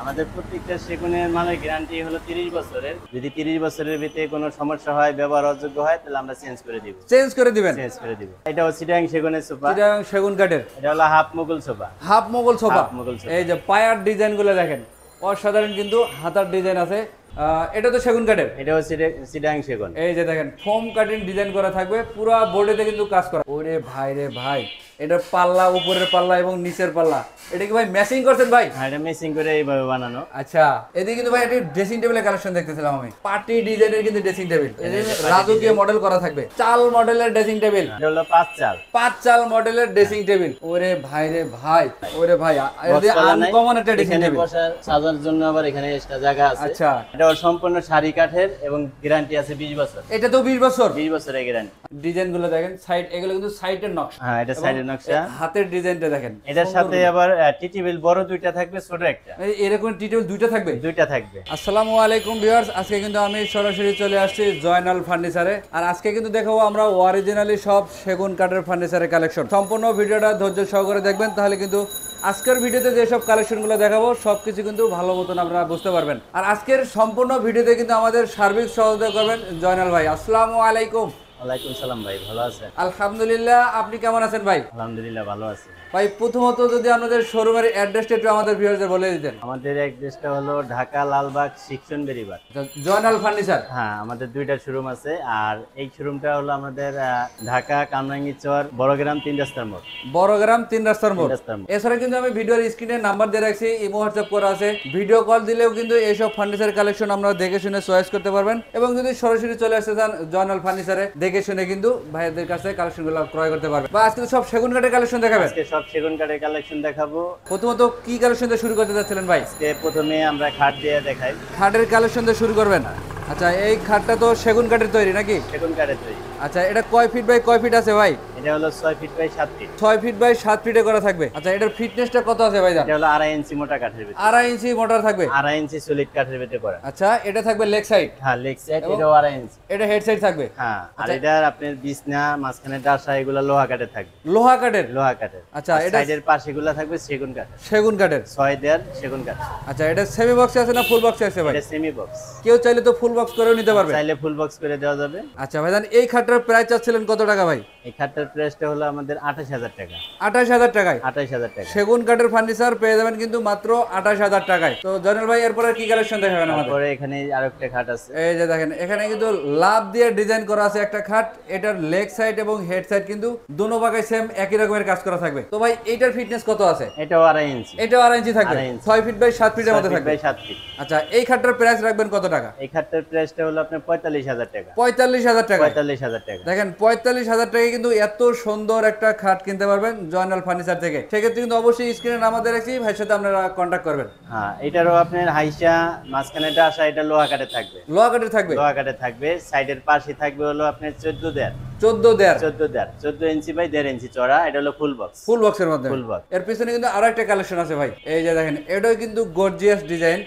আমাদের প্রত্যেকটা সেগুনের মানে গ্যারান্টি হলো তিরিশ বছরের। যদি তিরিশ বছরের ভিতরে কোনো সমস্যা হয় ব্যবহার অযোগ্য হয় তাহলে আমরা চেঞ্জ করে দিব। চেঞ্জ করে দিবেন? চেঞ্জ করে দিব। এটা হচ্ছে সিটাং সেগুনের সোফা। চিটাগাং সেগুন কাঠের। এটা হলো half Mughal sofa. Half Mughal sofa? Mughal. এই যে পায়ার ডিজাইনগুলো দেখেন। অসাধারণ কিন্তু হাতার ডিজাইন আছে। এটা তো সেগুন কাঠের। এটা হচ্ছে সিটাং সেগুন। এই যে দেখেন ফোম কাটিং ডিজাইন করা থাকবে পুরো বোর্ডেতে কিন্তু কাজ করা। ওরে ভাই রে ভাই এটা পাল্লা উপরের পাল্লা এবং নিচের পাল্লা। এটা কি ভাই ম্যাচিং করছেন ভাই? হ্যাঁ এটা মেসিং করে এইভাবে বানানো। আচ্ছা এদিকে কিন্তু ভাই একটি ড্রেসিং টেবিলের কালেকশন দেখতেছিলাম আমি। পার্টি ডিজাইনের কিন্তু ড্রেসিং টেবিল রাজকীয় মডেল করা থাকবে। চাল মডেলের ড্রেসিং টেবিল এটা হলো পাঁচ চাল। পাঁচ চাল মডেলের ড্রেসিং টেবিল ওরে ভাই রে ভাই ওরে ভাই। আনকমন একটা ড্রেসিং টেবিল বসার সাজার জন্য আবার এখানে এক্সট্রা জায়গা আছে। আচ্ছা। এটা সম্পূর্ণ শাড়ি কাঠের এবং গ্যারান্টি আছে বিশ বছর। এটা তো বিশ বছর? বিশ বছরের গ্যারান্টি দেখেন সাইড এগুলো কিন্তু সাইডের নকশা। হ্যাঁ এটা সাইডের নকশা। হাতের ডিজাইনটা দেখেন এটার সাথে আবার টি টেবিল বড় দুইটা থাকবে ছোট একটা। এরকম ডিটেল দুইটা থাকবে? দুইটা থাকবে। আসসালামু আলাইকুম ভিউয়ার্স আজকে কিন্তু আমি সরাসরি চলে আসছি জয়নাল ফার্নিচারে আর আজকে কিন্তু দেখাবো আমরা অরিজিনালি সব সেগুন কাঠের ফার্নিচারের কালেকশন সম্পূর্ণ ভিডিওটা ধৈর্য সহকারে দেখবেন তাহলে কিন্তু আজকের ভিডিওতে যেসব কালেকশনগুলো দেখাবো সব কিছু কিন্তু ভালো মতন আপনারা বুঝতে পারবেন। আর আজকের সম্পূর্ণ ভিডিওতে কিন্তু আমাদের সার্বিক সহযোগিতা করবেন জয়নাল ভাই। আসসালামু আলাইকুম। ওয়ালাইকুম সালাম ভাই ভালো আছেন? আলহামদুলিল্লাহ আপনি কেমন আছেন ভাই? আলহামদুলিল্লাহ ভালো আছি। ভাই প্রথমত যদি আপনাদের শোরুমের অ্যাড্রেসটা একটু আমাদের ভিউয়ারদের বলে দিতেন। আমাদের অ্যাড্রেসটা হলো ঢাকা লালবাগ শিক্ষণ বেরিবাগ জয়নাল ফার্নিচার হ্যাঁ আমাদের দুইটা শোরুম আছে। আর এই শোরুমটা হলো আমাদের ঢাকা কামরাঙ্গি চর বড়গ্রাম তিন রাস্তার মোড়। বড়গ্রাম তিন রাস্তার মোড়। এছাড়া কিন্তু আমি ভিডিওর স্ক্রিনে নাম্বার দিয়ে রাখছি ইমো হোয়াটসঅ্যাপ করা আছে। ভিডিও কল দিলেও কিন্তু এইসব ফার্নিচার কালেকশন আমরা দেখে শুনে চয়েস করতে পারবেন। এবং যদি সরাসরি চলে আসতে চান জয়নাল ফার্নিচারে দেখে শুনে কিন্তু ভাইদের কাছে কালেকশনগুলো ক্রয় করতে পারবেন। বা আজকে সব সেগুন কাঠের কালেকশন দেখাবেন সব সেগুন কাঠের কালেকশন দেখাবো। প্রথমত কি কালেকশন দিয়ে শুরু করতে যাচ্ছিলেন ভাই? প্রথমে আমরা খাট দিয়ে দেখাই। খাটের কালেকশন দিয়ে শুরু করবেন? আচ্ছা এই খাটটা তো সেগুন কাঠের তৈরি নাকি? সেগুন কাঠের তৈরি। আচ্ছা এটা কয় ফিট বাই কয় ফিট আছে ভাই? এটা হলো ছয় ফিট বাই সাত ফিট ছয় ফিট বাই সাত ফিটে করা থাকবে। আচ্ছা এটার ফিটনেসটা কত আছে ভাই এটা হলো আড়াই ইঞ্চি মোটা কাঠের ভিতরে। আড়াই ইঞ্চি মোটর থাকবে? আড়াই ইঞ্চি সলিড কাঠের ভিতরে করা। আচ্ছা এটা থাকবে লেগ সাইড হ্যাঁ লেগ সাইড এটাও আড়াই ইঞ্চি। এটা হেড সাইড থাকবে? হ্যাঁ আর এটার আপনার বিছনা মাঝখানে ডাসা এগুলো লোহা কাঠের থাকবে। লোহা কাঠের? লোহা কাঠের। আচ্ছা, এটা- সাইডের পাশে গুলো থাকবে সেগুন কাঠের। সেগুন কাঠের? ছয় দেড় সেগুন কাঠ আচ্ছা এটা সেমি বক্সে আছে না ফুল বক্সে আছে ভাই? এটা সেমি বক্স কেউ চাইলে তো ফুল বক্স করেও নিতে পারবে। চাইলে ফুল বক্স করে দেওয়া যাবে। আচ্ছা ভাইজান এই খাটটার প্রাইস চাচ্ছিলেন কত টাকা ভাই? এই খাটটার প্রাইসটা হলো আমাদের আঠাশ হাজার টাকা। আঠাশ হাজার টাকায়? আঠাশ হাজার টাকা। সেগুন কাঠের ফার্নিচার পেয়ে যাবেন কিন্তু মাত্র আঠাশ হাজার টাকায়। তো জয়নাল ভাই এরপরে কি কালেকশন দেখাবেন আমাদের? তারপরে এখানে আরেকটা খাট আছে। এই যে দেখেন এখানে কিন্তু লাভ দিয়ে ডিজাইন করা আছে একটা খাট। এটার লেগ সাইড এবং হেড সাইড কিন্তু দুনো ভাগে সেম একই রকমের কাজ করা থাকবে। তো ভাই এটার ফিটনেস কত আছে? এটাও আড়াই ইঞ্চি। এটাও আড়াই ইঞ্চি থাকবে? আড়াই ইঞ্চি। ছয় ফিট বাই সাত ফিটের মধ্যে থাকবে? বাই সাত ফিট আচ্ছা এই খাটটার প্রাইস রাখবেন কত টাকা? এই খাটটার প্রাইসটা হলো আপনার পঁয়তাল্লিশ হাজার টাকা। পঁয়তাল্লিশ হাজার টাকা পঁয়তাল্লিশ হাজার টাকা। দেখেন পঁয়তাল্লিশ হাজার টাকা কিন্তু এত সুন্দর একটা খাট কিনতে পারবেন জয়নাল ফার্নিচার থেকে। সেক্ষেত্রে কিন্তু অবশ্যই স্ক্রিনে নামাতে রাখছি ভাইয়ের সাথে আপনারা কন্ট্যাক্ট করবেন। হ্যাঁ এটারও আপনার হাইসা মাঝখানে ডাসা এটা লোহা কাঠের থাকবে। লোহা কাঠের থাকবে? লোহা কাঠের থাকবে সাইডের পাশে থাকবে হলো আপনার চোদ্দ দেড় চোদ্দ দেড় চোদ্দ দেড় চোদ্দ ইঞ্চি বাই দেড় ইঞ্চি চড়া এটা হলো ফুল বক্স ফুল বক্সের মধ্যে? Box। এর পিছনে কিন্তু আরও একটা কালেকশন আছে ভাই। এই যে দেখেন এটাও কিন্তু গর্জিয়াস ডিজাইন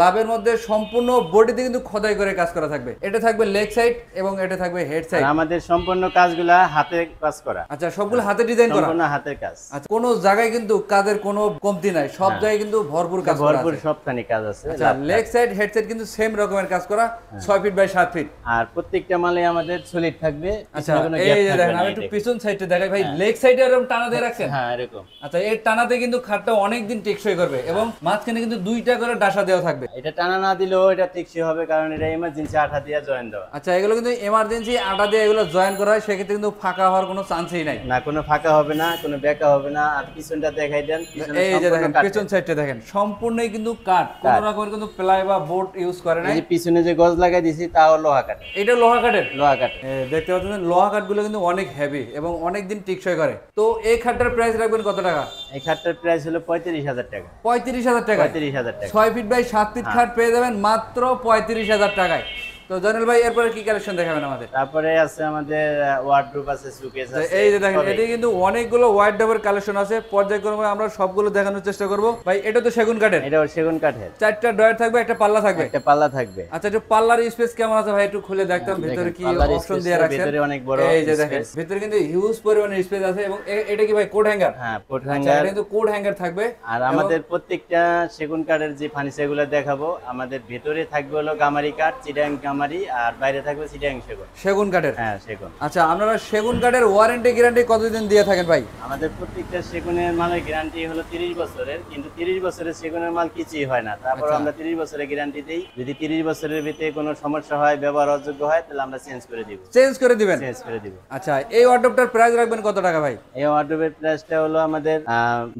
লাভের মধ্যে সম্পূর্ণ বডিতে কিন্তু খোদাই করে কাজ করা থাকবে। এটা থাকবে লেগ সাইড এবং এটা থাকবে হেড সাইড আমাদের সম্পূর্ণ কাজগুলা হাতে কাজ করা। আচ্ছা সবগুলো হাতে ডিজাইন করা? সম্পূর্ণ হাতের কাজ। আচ্ছা কোনো জায়গায় কিন্তু কাজের কোনো কমতি নাই সব জায়গায় কিন্তু ভরপুর কাজ করা ভরপুর। সবখানি কাজ আছে। আচ্ছা লেগ সাইড হেড সাইড কিন্তু সেম রকমের কাজ করা ছয় ফিট বাই সাত ফিট আর প্রত্যেকটা মালে আমাদের সলিড থাকবে আচ্ছা এই যে দেখেন আমি একটু পিছন সাইডটা দেখাই ভাই লেগ সাইডে এরকম টানা দিয়ে রাখছেন? হ্যাঁ এরকম। আচ্ছা এর টানাতে কিন্তু খাটটা অনেক দিন টেকসই করবে এবং মাঝখানে কিন্তু দুইটা করে ডাসা দেওয়া থাকবে। এটা টানা না দিলেও এটা টেকসই হবে কারণ এটা ইমার্জেন্সি আঠা দিয়ে জয়েন দেওয়া। আচ্ছা এগুলো কিন্তু এমার্জেন্সি আটা দিয়ে এগুলো জয়েন করা হয় সেক্ষেত্রে কিন্তু ফাঁকা হওয়ার কোনো চান্সই নাই। না কোনো ফাঁকা হবে না কোনো বেঁকা হবে না। আর পিছনটা দেখাই দেন এই যে দেখেন। পেছন সাইডটা দেখেন সম্পূর্ণই কিন্তু কাঠ কোনো রকমের কিন্তু প্লাই বা বোর্ড ইউজ করে এই পিছনে যে গজ লাগাই দিছি তাও লোহা কাঠের এটা লোহা কাঠের লোহা কাঠের এ, দেখতে পাচ্ছেন লোহা কাঠগুলো কিন্তু অনেক হেভি এবং অনেক দিন টিকসই করে। তো এই খাটটার প্রাইস রাখবেন কত টাকা? এই খাটটার প্রাইস হলো পঁয়ত্রিশ হাজার টাকা। পঁয়ত্রিশ হাজার টাকা। পঁয়ত্রিশ হাজার টাকা। ছয় ফিট বাই সাত ফিট খাট পেয়ে যাবেন মাত্র পঁয়ত্রিশ হাজার টাকায়। তো জয়নুল ভাই এরপরে কি কালেকশন দেখাবেন আমাদের? তারপরে আছে আমাদের ওয়ার্ডরোব আছে সুকেস আছে এই যে দেখেন। এটি কিন্তু অনেকগুলো ডাবের কালেকশন আছে। পর্যায়ক্রমে আমরা সবগুলো দেখানোর চেষ্টা করব। ভাই এটা তো সেগুন কাঠের। এটা সেগুন কাঠের। চারটা ডয়ার থাকবে একটা পাল্লা থাকবে। একটা পাল্লা থাকবে। আচ্ছা একটু পাল্লার স্পেস কেমন আছে ভাই? একটু খুলে দেখতাম ভিতরে কি অপশন দিয়ে রাখছেন। ভিতরে অনেক বড় এই যে দেখেন ভিতরে কিন্তু হিউজ পরিমাণে স্পেস আছে এবং এটা কি ভাই কোড হ্যাঙ্গার হ্যাঁ আচ্ছা হ্যাঙ্গার এটা কিন্তু কোড হ্যাঙ্গার থাকবে। আর আমাদের প্রত্যেকটা সেগুন কাঠের যে ফার্নিচারগুলো দেখাবো আমাদের ভেতরে থাকবে হলো গামারি কাঠ চিটাং গামারি আর বাইরে থাকবে চিটাং সেগুন। সেগুন কাঠের? হ্যাঁ সেগুন। আচ্ছা আপনারা সেগুন কাঠের ওয়ারেন্টি গ্যারান্টি কতদিন দিয়ে থাকেন ভাই? আমাদের প্রত্যেকটা সেগুনের মালের গ্যারান্টি হলো তিরিশ বছরের কিন্তু তিরিশ বছরের সেগুনের মাল কিছুই হয় না। তারপর আচ্ছা। আমরা তিরিশ বছরের গ্যারান্টি দিই। যদি তিরিশ বছরের ভিতরে কোনো সমস্যা হয় ব্যবহার অযোগ্য হয় তাহলে আমরা চেঞ্জ করে দিব। চেঞ্জ করে দিবেন? চেঞ্জ করে দিব। আচ্ছা এই ওয়ার্ডরোবটার প্রাইস রাখবেন কত টাকা ভাই? এই ওয়ার্ডরোবের প্রাইসটা হলো আমাদের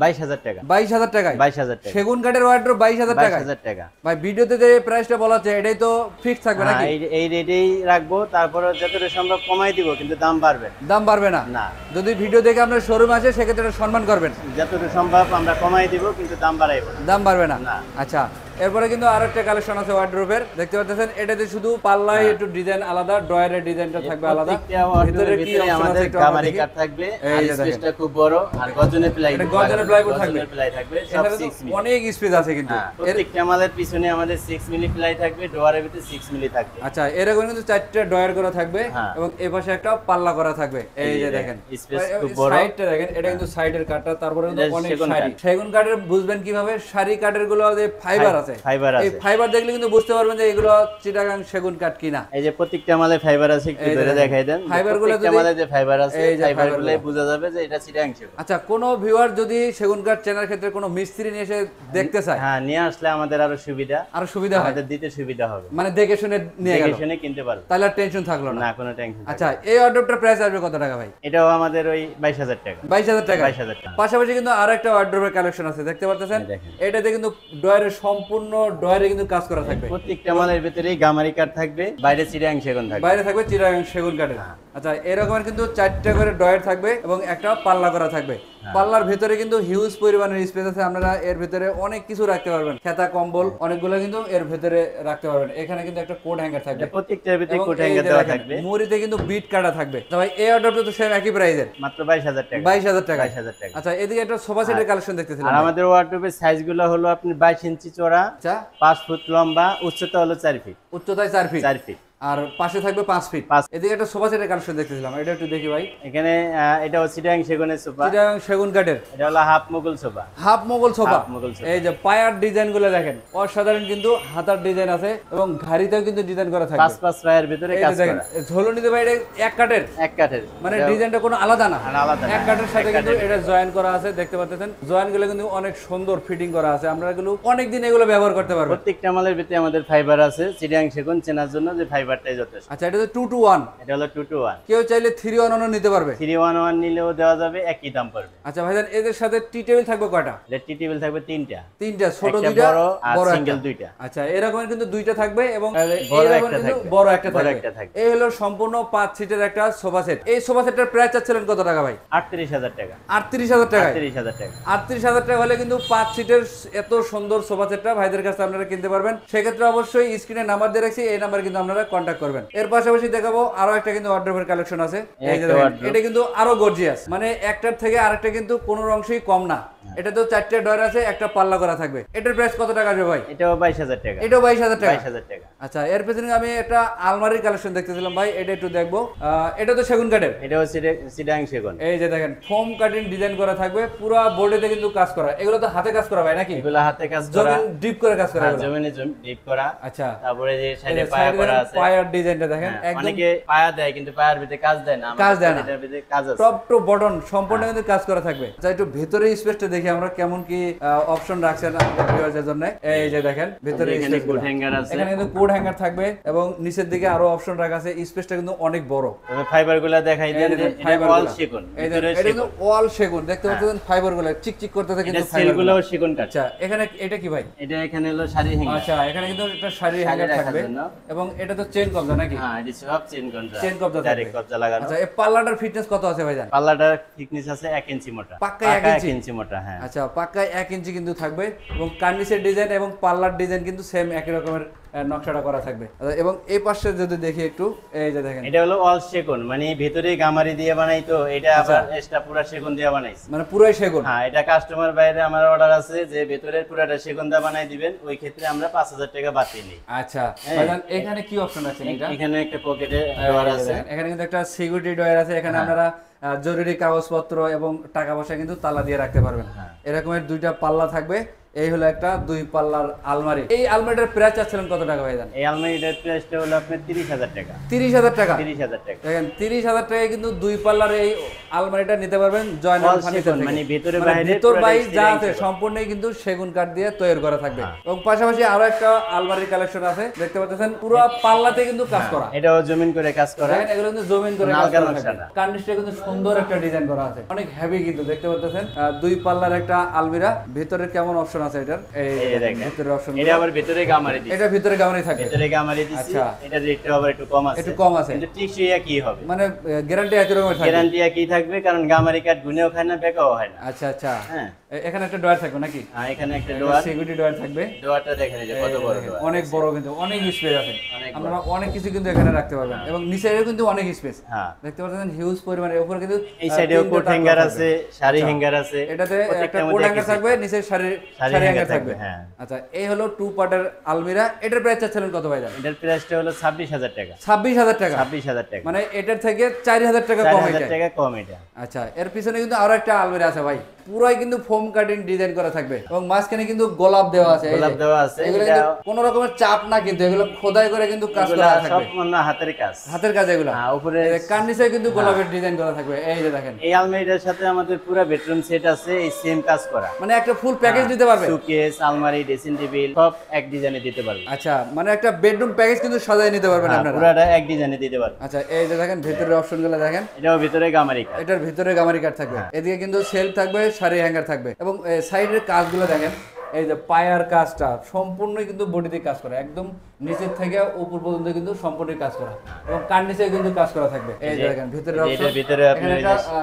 বাইশ হাজার টাকা। বাইশ হাজার টাকায়? বাইশ হাজার টাকা। সেগুন কাঠের ওয়ার্ডরোব বাইশ হাজার বাইশ টাকায়? হাজার টাকা। ভাই ভিডিওতে যে প্রাইসটা বলা হচ্ছে এটাই তো ফিক্স থাকবে হ্যাঁ, নাকি? এই- রেটেই রাখব তারপরে যতটা সম্ভব কমাই দিব কিন্তু দাম বাড়বে দাম বাড়বে না? না। যদি ভিডিও দেখে আপনার শোরুম আছে সেক্ষেত্রে সম্মান করবেন। যতটা সম্ভব আমরা কমাই দিব কিন্তু দাম বাড়াইব দাম বাড়বে না? না। আচ্ছা। এরপরে কিন্তু আরেকটা কালেকশন আছে ওয়ার্ডরোবের দেখতে পাচ্ছেন এটাতে শুধু পাল্লায় একটু ডিজাইন আলাদা ড্রয়ারের ডিজাইনটা থাকবে আলাদা। কি ভিতরে আছে আমাদের একটু গামারি। কাঠ থাকবে আর স্পেসটা খুব বড় আর গজনের প্লাই এটা গর্জনের plywood থাকবে। প্লাই থাকবে সব 6 মিলি অনেক স্পেস আছে কিন্তু। হ্যাঁ এর- প্রত্যেকটা আমাদের পিছনে আমাদের 6 মিলি প্লাই থাকবে ডোয়ারের ভিতরে 6 মিলি থাকবে। আচ্ছা এরকম কিন্তু চারটে ড্রয়ার করা থাকবে হ্যাঁ। এবং এই পাশে একটা পাল্লা করা থাকবে। এই যে দেখেন। space খুব বড়। সাইডটা দেখেন এটা কিন্তু সাইডের কাঠটা তারপরে কিন্তু অনেক সারি সেগুন কাঠের বুঝবেন কীভাবে? সারি কাঠেরগুলো যে ফাইবার ফাই- আছে? ফাইবার এই ফাইবার দেখলে কিন্তু বুঝতে পারবেন যে এগুলো চিটাগাং সেগুন কাঠ কিনা। এই যে প্রত্যেকটা আমাদের ফাইবার আছে একটু ধরে দেখাই দেন ফাইবারগুলো প্রত্যেকটা যদি- আমাদের যে ফাইবার আছে এই যে ফাইবার ফাইবারগুলো গুলো। বোঝা যাবে যে এটা চিটাং সেগুন। আচ্ছা কোন ভিউয়ার যদি সেগুন কাঠ চেনার ক্ষেত্রে কোনো মিস্ত্রি নিয়ে এসে দেখতে চায়? হ্যাঁ নিয়ে আসলে আমাদের আরও সুবিধা। আরও সুবিধা হয়? আমাদের দিতে সুবিধা হবে। মানে দেখে শুনে নিয়ে গেল? দেখে শুনে কিনতে পারবে। তাহলে টেনশন থাকল না? না কোনো টেনশন আচ্ছা এই অর্ডারটার প্রাইস আসবে কত টাকা ভাই? এটাও আমাদের ওই বাইশ হাজার টাকা। বাইশ হাজার টাকা? বাইশ হাজার টাকা। পাশাপাশি কিন্তু আর একটা ওয়ার্ড্রোবের কালেকশন আছে দেখতে পারতেছেন? এটাতে কিন্তু ডয়ারের সম্পূর্ণ ডয়ারে কিন্তু কাজ করা থাকবে। প্রত্যেকটা মালের ভিতরেই গামারি কাঠ থাকবে বাইরে চিরাং সেগুন থাকবে। বাইরে থাকবে চিরাং সেগুন কাঠের। হ্যাঁ। আচ্ছা এরকমের কিন্তু চারটা করে ডয়ার থাকবে এবং একটা পাল্লা করা থাকবে। হ্যাঁ। পাল্লার ভিতরে কিন্তু হিউজ পরিমাণের স্পেস আছে আপনারা এর ভিতরে অনেক কিছু রাখতে পারবেন। খেতা কম্বল অনেকগুলো কিন্তু এর ভিতরে রাখতে পারবেন। এখানে কিন্তু একটা কোট হ্যাঙ্গার থাকবে। প্রত্যেকটার ভিতরে কোট হ্যাঙ্গার দেওয়া থাকবে। মুড়িতে কিন্তু বিট কাটা থাকবে। তো ভাই এই অর্ডারটা তো সেম একই প্রাইসের মাত্র বাইশ হাজার টাকা। বাইশ হাজার টাকা। বাইশ হাজার টাকা। আচ্ছা এদিকে একটা সোফা সেটের কালেকশন দেখতেছিলাম আর আমাদের ওয়ার্ডরোবের সাইজগুলো হলো আপনি বাইশ ইঞ্চি চড়া পাঁচ ফুট লম্বা উচ্চতা হলো চার ফিট উচ্চতায় চার ফিট চার ফিট আর পাশে থাকবে পাঁচ ফিট। এদিকে একটা সোফা সেটের কালেকশন দেখতেছিলাম এটা একটু দেখি ভাই। এখানে এটা হচ্ছে সেগুনের সোফা। এটা সেগুন কাঠের। এটা হলো half Mughal sofa. Half Mughal sofa. এই যে পায়ার ডিজাইনগুলো দেখেন অসাধারণ কিন্তু হাতার ডিজাইন আছে এবং ঘাড়িতেও কিন্তু ডিজাইন করা থাকে পাঁচ পাঁচ পায়ের ভিতরে কাজ করা। ঝোলনিতে ভাই এটা এক কাঠের। এক কাঠের। মানে ডিজাইনটা কোনো আলাদা না। আলাদা এক কাঠের সাথে কিন্তু এটা জয়েন করা আছে দেখতে পাচ্ছেন। জয়েনগুলো কিন্তু অনেক সুন্দর ফিটিং করা আছে। আমরা এগুলো অনেকদিন এগুলো ব্যবহার করতে পারব। প্রত্যেকটা মালের ভিতরে আমাদের ফাইবার আছে। চিটাং সেগুন চেনার জন্য যে ফাইবারটাই যথেষ্ট। আচ্ছা এটা তো টু টু ওয়ান এটা হলো টু টু ওয়ান কেউ চাইলে থ্রি ওয়ান নিতে পারবে। থ্রি ওয়ান ওয়ান নিলেও দেওয়া যাবে একই দাম পড়বে। আচ্ছা ভাইজান এদের সাথে টি টেবিল থাকবে কয়টা? টি টেবিল থাকবে তিনটা। তিনটা ছোট দুইটা বড় সিঙ্গেল দুইটা। আচ্ছা এরকম কিন্তু দুইটা থাকবে এবং বড় এরকম একটা কিন্তু থাকবে। বড় একটা থাকবে। এই হলো সম্পূর্ণ পাঁচ সিটের একটা সোফা সেট এই সোফা সেটের প্রাইস চাচ্ছিলেন কত টাকা ভাই? আটত্রিশ হাজার টাকা। আটত্রিশ হাজার টাকায়? আটত্রিশ হাজার টাকা। আটত্রিশ হাজার টাকা হলে কিন্তু পাঁচ সিটের এত সুন্দর সোফা সেটটা ভাইদের কাছে আপনারা কিনতে পারবেন। সেক্ষেত্রে অবশ্যই স্ক্রিনে নাম্বার দিয়ে রাখছি এই নাম্বার কিন্তু আপনারা কন্ট্যাক্ট করবেন। এর পাশাপাশি দেখাবো আরও একটা কিন্তু ওয়ার্ড্রোপের কালেকশন আছে। এটা কিন্তু আরও গর্জিয়াস মানে একটার থেকে আরেকটা কিন্তু কোনো অংশই কম না। এটা তো চারটে ডয়ার আছে একটা পাল্লা করা থাকবে। এটার প্রাইস কত টাকা আসবে ভাই? এটাও বাইশ হাজার টাকা। এটাও বাইশ হাজার টাকা? বাইশ হাজার টাকা। আচ্ছা এর পেছনে আমি একটা আলমারির কালেকশন দেখতেছিলাম ভাই এটা একটু দেখব। এটা তো সেগুন কাঠের? এটাও চিটাং সেগুন। এই যে দেখেন ফোম কাটিং ডিজাইন করা থাকবে পুরো বোর্ডেতে কিন্তু কাজ করা। এগুলো তো হাতে কাজ করা ভাই নাকি? এগুলো হাতে কাজ করা। জমিন ডিপ করে কাজ করা এগুলো। জমিনে ডিপ করা। আচ্ছা। তারপরে যে সাইডে পায়া করা আছে। পায়ার ডিজাইনটা দেখেন হ্যাঁ, অনেকে পায়া দেয় কিন্তু পায়ার ভিতরে কাজ দেয় না। কাজ দেয় না। এটার ভিতরে কাজ আছে। টপ টু বটন সম্পূর্ণ কিন্তু কাজ করা থাকবে। আচ্ছা একটু ভেতরে স্পেসটা দেখি আমরা কেমন কি অপশন রাখছেন ভিউয়ারদের জন্য। এই যে দেখেন ভেতরে এখানে কোটগুলো। হ্যাঙ্গার আছে। এখানে কিন্তু কোড হ্যাঙ্গার থাকবে এবং নিচের দিকে আরও অপশন রাখা আছে। স্পেসটা কিন্তু অনেক বড়। তবে ফাইবারগুলা দেখাই দেন এটা অল সেগুন এটা কিন্তু ওয়াল সেগুন। দেখতে পাচ্ছেন ফাইবারগুলো চিকচিক করতে থাকে কিন্তু সেল ফাইবারগুলো। গুলাও সেগুন কাঠ আচ্ছা এখানে এটা কি ভাই? এটা এখানে হলো শাড়ি হ্যাঙ্গার আচ্ছা এখানে কিন্তু একটা শাড়ি হ্যাঙ্গার থাকবে। এবং এটা তো চেন কবজা নাকি? হ্যাঁ এটা সব চেন কবজা। চেন কবজা। ডাইরেক্ট কবজা লাগানো। আচ্ছা এই পাল্লাটার ফিটনেস কত আছে ভাই জান? পাল্লাটার ফিটনেস আছে 1 ইঞ্চি মোটা। পাক্কা 1 ইঞ্চি মোটা হ্যাঁ। আচ্ছা পাক্কায় এক ইঞ্চি কিন্তু থাকবে এবং কার্নিসের ডিজাইন এবং পাল্লার ডিজাইন কিন্তু সেম একই রকমের নকশাটা করা থাকবে। আচ্ছা, এবং এই পাশে যদি দেখি একটু এই যে দেখেন। এটা হলো অল সেগুন মানে ভিতরে গামারি দিয়ে বানাই তো এটা আবার এক্সট্রা পুরা সেগুন দিয়ে বানাইছি। মানে পুরোই সেগুন? হ্যাঁ এটা কাস্টমার বাইরে আমার অর্ডার আছে যে ভেতরের পুরাটা সেগুন দিয়ে বানাই দিবেন ওই ক্ষেত্রে আমরা পাঁচ হাজার টাকা বাতিল নিই। আচ্ছা হ্যাঁ। এখানে কি অপশন আছে এটা? এখানে একটা পকেটে দেওয়ার আছে। এখানে কিন্তু একটা সিকিউরিটি ডয়ার আছে এখানে আপনারা আহ, জরুরি কাগজপত্র এবং টাকা পয়সা কিন্তু তালা দিয়ে রাখতে পারবেন হ্যাঁ। এরকমের দুইটা পাল্লা থাকবে এই হলো একটা দুই পাল্লার আলমারি। এই আলমারিটার প্রাইস চাচ্ছিলেন কত টাকা ভাইজান? এই আলমারিটার প্রাইসটা হলো আপনার তিরিশ হাজার টাকা। তিরিশ হাজার টাকা? তিরিশ হাজার টাকা। দেখেন তিরিশ হাজার টাকায় কিন্তু দুই পাল্লার এই আলমারিটা নিতে পারবেন জয়নাল ফার্নিচার। মানে ভিতরে মানে বাইরে ভিতর বাইরে যা আছে সম্পূর্ণই কিন্তু সেগুন কাঠ দিয়ে তৈরি করা থাকবে। হ্যাঁ। এবং পাশাপাশি আরও একটা আলমারির কালেকশন আছে দেখতে পাচ্ছেন পুরো পাল্লাতে কিন্তু কাজ করা। এটাও জমিন করে কাজ করা। দেখেন এগুলো কিন্তু জমিন করে কাজ করা কার্নিশটা কিন্তু সুন্দর একটা ডিজাইন করা আছে। অনেক হেভি কিন্তু দেখতে পাচ্ছেন। দুই পাল্লার একটা আলমিরা। ভিতরে কেমন অপশন আছে এটার? এই ভিতরে অপশন এটা আবার ভিতরে গামারি দিছি। এটা ভিতরে গামারি থাকে। ভিতরে গামারি দিছি। আচ্ছা। এটা রেটটা আবার একটু কম আছে। একটু কম আছে। কিন্তু টিকসই কি হবে। মানে গ্যারান্টি একই রকম থাকবে গ্যারান্টি একই থাকবে কারণ গামারি কাঠ গুনেও খায় না বেকাও হয় না। আচ্ছা আচ্ছা। হ্যাঁ। এখানে একটা ডয়ার থাকবে নাকি? আর এখানে একটা ডোয়ার সিকিউরিটি ডয়ার থাকবে। ডোয়ারটা দেখেন এই যে কত বড় ডোয়ার অনেক বড় কিন্তু অনেক স্পেস আছে। আপনারা অনেক কিছু কিন্তু এখানে রাখতে পারবেন। এবং নিচেও কিন্তু অনেক স্পেস হ্যাঁ। দেখতে পাচ্ছেন হিউজ পরিমাণে। উপরে কিন্তু এই সাইডেও কোট হ্যাঙ্গার আছে। শাড়ি আচ্ছা। হ্যাঙ্গার আছে এটাতে একটা কোট হ্যাঙ্গার থাকবে নিচে শাড়ি শাড়ি হ্যাঙ্গার থাকবে হ্যাঁ। আচ্ছা এই হলো টু পার্টের আলমিরা। এটার প্রাইস চাচ্ছিলেন কত ভাই এটার প্রাইসটা হলো ছাব্বিশ হাজার টাকা। ছাব্বিশ হাজার টাকা? ছাব্বিশ হাজার টাকা। মানে এটার থেকে চার হাজার টাকা চার কম এটা। টাকা কম এটা। আচ্ছা এর পিছনে কিন্তু আরও একটা আলমিরা আছে ভাই। পুরাই কিন্তু ফোম কাটিং ডিজাইন করা থাকবে এবং মাঝখানে কিন্তু গোলাপ দেওয়া আছে গোলাপ দেওয়া আছে, এগুলো কিন্তু কোনো রকমের চাপ না কিন্তু এগুলো খোদাই করে কিন্তু কাজ করা সব থাকবে অন্য হাতের কাজ। হাতের কাজ এগুলো। হ্যাঁ, উপরে কার্নিসে কিন্তু গোলাপের ডিজাইন করা থাকবে এই যে দেখেন। এই আলমারিটার সাথে আমাদের পুরো বেডরুম সেট আছে এই সেম কাজ করা। মানে একটা ফুল প্যাকেজ দিতে পারবে? সুকেস আলমারি ড্রেসিং টেবিল সব এক ডিজাইনে দিতে পারবে। আচ্ছা মানে একটা বেডরুম প্যাকেজ কিন্তু সাজায় নিতে পারবেন হ্যাঁ, আপনারা। পুরাটা এক ডিজাইনে দিতে পারবে। আচ্ছা এই যে দেখেন ভেতরের অপশনগুলো দেখেন। এটাও ভিতরে গামারি কাজ এটার ভিতরে গামারি কাট থাকবে। হ্যাঁ। এদিকে কিন্তু সেল থাকবে শাড়ি হ্যাঙ্গার থাকবে। এবং সাইডের কাজগুলো দেখেন, এই যে পায়ার কাজটা, সম্পূর্ণই কিন্তু বডিতে কাজ করে। একদম নিচের থেকে উপর পর্যন্ত কিন্তু সম্পূর্ণ কাজ করা। এবং কার্নিসে কিন্তু কাজ করা থাকবে? এই দেখেন ভিতরে এটার ভিতরে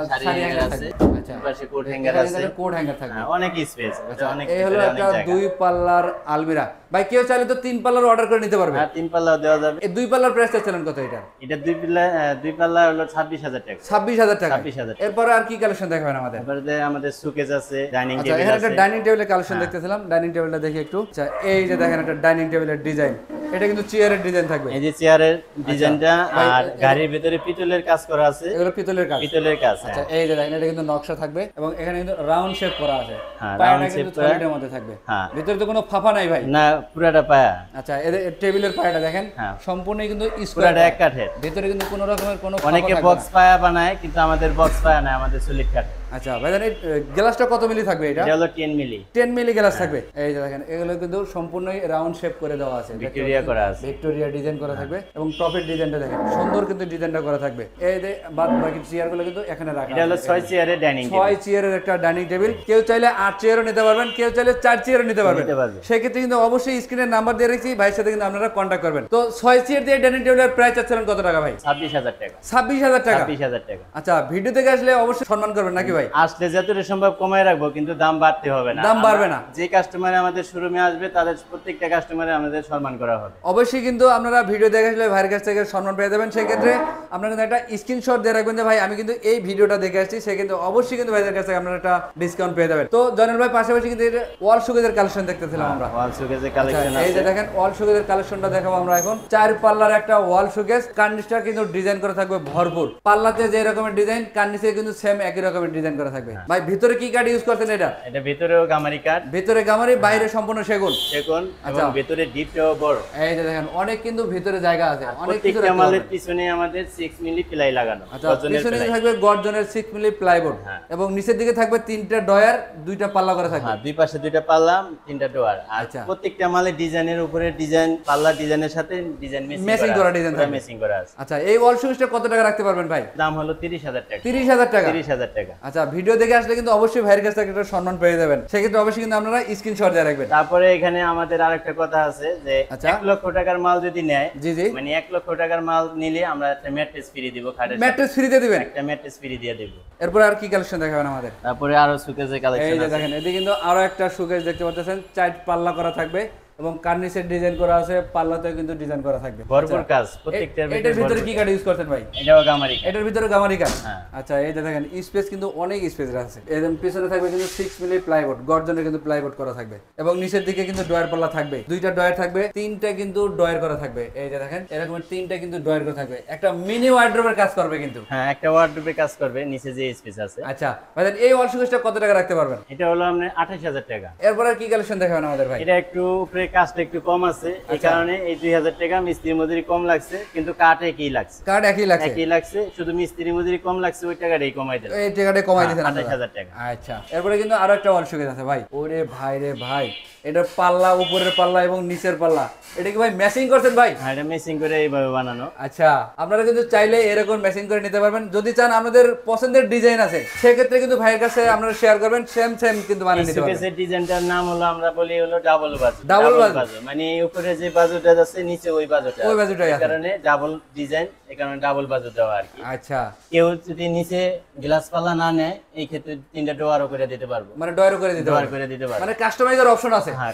শাড়ি hanger আছে, আচ্ছা পাশে এখানে আছে। কোট হ্যাঙ্গার থাকবে। হ্যাঁ, অনেক স্পেস অনেক এই হলো একটা দুই পাল্লার আলমিরা। ভাই কেউ চাইলে তো তিন পাল্লার অর্ডার করে নিতে পারবে। হ্যাঁ তিন পাল্লা দেওয়া যাবে। এই দুই পাল্লার প্রাইসটা ছিলেন কত এটা? এটা দুই পাল্লা দুই পাল্লা হলো ছাব্বিশ হাজার টাকা। ছাব্বিশ হাজার টাকা। 26,000 এরপরে আর কি কালেকশন দেখাবেন আমাদের? তারপরে যে আমাদের সুকেস আছে ডাইনিং আচ্ছা টেবিল এখানে একটা ডাইনিং টেবিলের কালেকশন দেখতেছিলাম। ডাইনিং টেবিলটা দেখি একটু। আচ্ছা এই যে দেখেন একটা ডাইনিং টেবিলের ডিজাইন এটা কিন্তু চেয়ারের ডিজাইন থাকবে। এই যে চেয়ারের ডিজাইনটা আর গাড়ির ভিতরে পিতলের কাজ করা আছে। এগুলো পিতলের কাজ। পিতলের কাজ আচ্ছা হ্যাঁ। এই যে দেখেন এটা কিন্তু নকশা থাকবে এবং এখানে কিন্তু রাউন্ড শেপ করা আছে। হ্যাঁ, পায়াটা round কিন্তু shape মধ্যে থাকবে। হ্যাঁ। ভিতরে তো কোনো ফাফা নাই ভাই। না পুরাটা পায়া। আচ্ছা এদের টেবিলের পায়াটা দেখেন হ্যাঁ। সম্পূর্ণই কিন্তু স্কোয়ার এক কাঠের। ভিতরে কিন্তু কোনো রকমের কোনো ফাঁপা অনেকে বক্স পায়া বানায় কিন্তু আমাদের বক্স পায়া না আমাদের সলিড কাঠ। আচ্ছা ভাইজান এই গ্লাসটা কত মিলি থাকবে এটা? হলো ten milli. Ten milli glass থাকবে। এই যে দেখেন এগুলো কিন্তু সম্পূর্ণই রাউন্ড শেপ করে দেওয়া আছে। ভিক্টোরিয়া করা আছে। ভিক্টোরিয়া ডিজাইন করা থাকবে এবং টপের ডিজাইনটা দেখেন সুন্দর কিন্তু ডিজাইনটা করা থাকবে। এই যে বাদ বাকি চেয়ারগুলো কিন্তু এখানে রাখা এটা হলো আছে। ছয় চেয়ারের ডাইনিং ছয় চেয়ারের একটা ডাইনিং টেবিল কেউ চাইলে আট চেয়ারও নিতে পারবেন কেউ চাইলে চার চেয়ারও নিতে পারবেন। সেক্ষেত্রে কিন্তু অবশ্যই স্ক্রিনের নাম্বার দিয়ে রেখেছি ভাইয়ের সাথে কিন্তু আপনারা কন্টাক্ট করবেন। তো ছয় চেয়ার দিয়ে ডাইনিং টেবিলের প্রাইস চাচ্ছিলেন কত টাকা ভাই? ছাব্বিশ হাজার টাকা। ছাব্বিশ হাজার টাকা? ছাব্বিশ হাজার টাকা। আচ্ছা ভিডিও থেকে আসলে অবশ্যই সম্মান করবেন নাকি ভাই। আসলে যতটা সম্ভব কমায় রাখব কিন্তু দাম বাড়তে হবে না। দাম বাড়বে না। যে কাস্টমার আমাদের শোরুমে আসবে তাদের প্রত্যেকটা কাস্টমারে আমাদের সম্মান করা হবে। অবশ্যই কিন্তু আপনারা ভিডিও দেখে আসলে ভাইয়ের কাছ থেকে সম্মান পেয়ে যাবেন। সেক্ষেত্রে আপনারা কিন্তু একটা স্ক্রিনশট দিয়ে রাখবেন যে ভাই আমি কিন্তু এই ভিডিওটা দেখে আসছি। সে কিন্তু অবশ্যই কিন্তু ভাইদের কাছ থেকে আপনারা একটা ডিসকাউন্ট পেয়ে যাবেন। তো জনের ভাই পাশাপাশি কিন্তু ওয়াল সুগেদের কালেকশন দেখতেছিলাম আমরা। ওয়াল আচ্ছা, কালেকশন এই যে দেখেন ওয়াল সুগেদের কালেকশনটা দেখাবো আমরা এখন। চার পাল্লার একটা ওয়াল সুগেজ কার্নিশটা কিন্তু ডিজাইন করা থাকবে ভরপুর। পাল্লাতে যে রকমের ডিজাইন কার্নিশে কিন্তু সেম একই রকমের ডিজাইন করা থাকবে। ভাই ভিতরে কি কাঠ ইউজ করছেন এটা? এটা ভিতরেও গামারি কাঠ ভিতরে গামারি বাইরে সম্পূর্ণ সেগুন? সেগুন এবং আচ্ছা। ভিতরে ডিপটাও বড়। এই যে দেখেন অনেক কিন্তু ভিতরে জায়গা আছে। অনেক কিছু রাখতে পিছনে আমাদের সিক্স মিলি প্লাই লাগানো। আচ্ছা পিছনে থাকবে গর্জনের সিক্স মিলি প্লাইবোর্ড হ্যাঁ। এবং নিচের দিকে থাকবে তিনটা ডয়ার দুইটা পাল্লা করে থাকবে। হ্যাঁ দুই পাশে দুইটা পাল্লা তিনটা ডোয়ার আচ্ছা। প্রত্যেকটা মালের ডিজাইনের উপরে ডিজাইন পাল্লা ডিজাইনের সাথে ডিজাইন Matching করা ডিজাইন। মেসিং করা আছে। আচ্ছা এই ওয়াল সুইচটা কত টাকা রাখতে পারবেন ভাই? দাম হলো তিরিশ হাজার টাকা। তিরিশ হাজার টাকা? তিরিশ হাজার টাকা। আচ্ছা ভিডিও দেখে আসলে কিন্তু অবশ্যই ভাইয়ের কাছ থেকে একটা সম্মান পেয়ে যাবেন। সেক্ষেত্রে অবশ্যই কিন্তু আপনারা স্ক্রিনশট দিয়ে রাখবেন। তারপরে এখানে আমাদের আরেকটা কথা আছে যে আচ্ছা। এক লক্ষ টাকার মাল যদি নেয় জি জি। মানে এক লক্ষ টাকার মাল নিলে আমরা একটা ম্যাট্রেস ফ্রি দিব খাটের। ম্যাট্রেস ফ্রিতে দিবেন? একটা ম্যাট্রেস ফ্রি দিয়ে দিব। এরপর আর কি কালেকশন দেখাবেন আমাদের? তারপরে আরও সুকেজের এই কালেকশন যে দেখেন এদিকে কিন্তু আরও একটা সুকেজ দেখতে পাচ্ছেন। চার পাল্লা করা থাকবে। এবং কার্নিসের ডিজাইন করা আছে পাল্লাতেও কিন্তু ডিজাইন করা থাকবে। ভরপুর আচ্ছা, কাজ প্রত্যেকটার এটার ভিতরে কি কাঠ ইউজ করছেন ভাই? এটাও গামারি এটার ভিতরে গামারি কাঠ হ্যাঁ। আচ্ছা এই যে দেখেন স্পেস কিন্তু অনেক স্পেস আছে। এরকম পিছনে থাকবে কিন্তু সিক্স মিলি প্লাইবোর্ড গর্জনের কিন্তু প্লাইবোর্ড করা থাকবে। এবং নিচের দিকে কিন্তু ডয়ার পাল্লা থাকবে। দুইটা ডয়ার থাকবে তিনটা কিন্তু ডয়ার করা থাকবে। এই যে দেখেন এরকম তিনটা কিন্তু ডয়ার করা থাকবে। একটা মিনি ওয়ার্ড্রোবের কাজ করবে কিন্তু। হ্যাঁ একটা ওয়ার্ডরোবে কাজ করবে নিচে যে স্পেস আছে। আচ্ছা ভাইজান এই ওয়াল সুকেশটা কত টাকা রাখতে পারবেন? এটা হলো আঠাশ হাজার টাকা। এরপর আর কি কালেকশন দেখাবেন আমাদের ভাই? এটা একটু উপরে কাজটা একটু কম আছে। এই আচ্ছা। কারণে এই দুই হাজার টাকা মিস্ত্রি মজুরি কম লাগছে কিন্তু কাঠ একই লাগছে। কার্ড একই লাগছে? একই লাগছে শুধু মিস্ত্রি মজুরি কম লাগছে ওই টাকাটাই কমাই দিলাম। এই টাকাটা কমাই দিয়েছেন। হাজার টাকা। আচ্ছা এরপরে কিন্তু আরও একটা ওয়াল আছে ভাই। ওরে ভাই রে ভাই এটা পাল্লা উপরের পাল্লা এবং নিচের পাল্লা। এটা কি ভাই ম্যাচিং করছেন ভাই? হ্যাঁ এটা করে এইভাবে বানানো। আচ্ছা আপনারা কিন্তু চাইলে এরকম মেশিন করে নিতে পারবেন। যদি চান আপনাদের পছন্দের ডিজাইন আছে সেক্ষেত্রে কিন্তু ভাইয়ের কাছে আপনারা শেয়ার করবেন সেম সেম কিন্তু বানিয়ে নিতে পারবেন। ডিজাইনটার নাম হলো আমরা বলি হলো ডাবল বাজু Double বাজু। মানে উপরে যে বাজুটা আছে নিচে ওই বাজুটা ওই বাজুটাই এই আছে। কারণে ডাবল ডিজাইন এই কারণে ডাবল বাজু দেওয়া আর কি। আচ্ছা। কেউ যদি নিচে গ্লাস পাল্লা না নেয় এই ক্ষেত্রে তিনটা ডোয়ারও করে দিতে পারব। মানে ডয়ারও করে দিতে পারবেন করে দিতে পারব। মানে কাস্টমাইজার অপশন আছে। হ্যাঁ